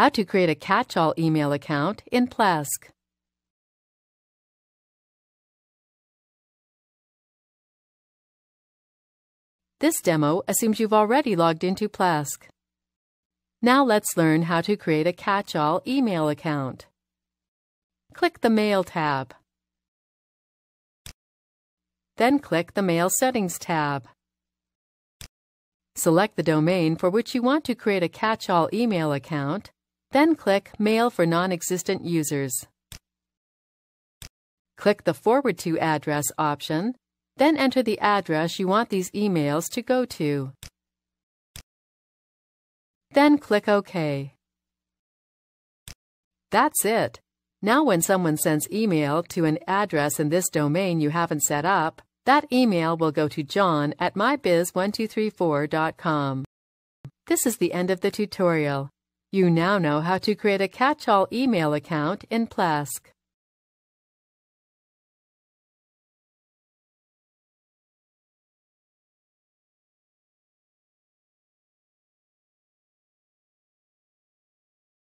How to create a catch-all email account in Plesk. This demo assumes you've already logged into Plesk. Now let's learn how to create a catch-all email account. Click the Mail tab. Then click the Mail Settings tab. Select the domain for which you want to create a catch-all email account, then click Mail for non-existent users. Click the Forward to address option then enter the address you want these emails to go to. Then click OK. That's it. Now when someone sends email to an address in this domain you haven't set up, that email will go to john at mybiz1234.com. This is the end of the tutorial. You now know how to create a catch-all email account in Plesk.